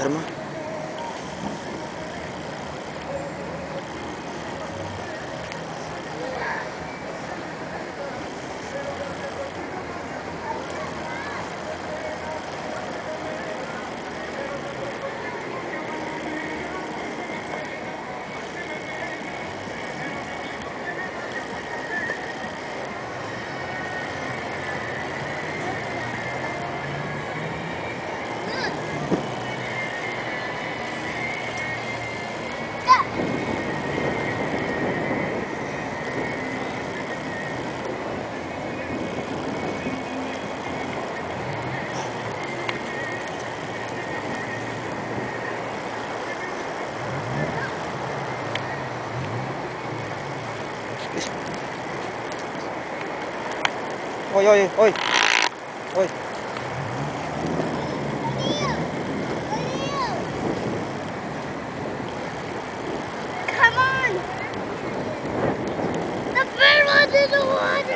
Erman. Oi, oi, oi. Oi. Come on! The bird was in the water!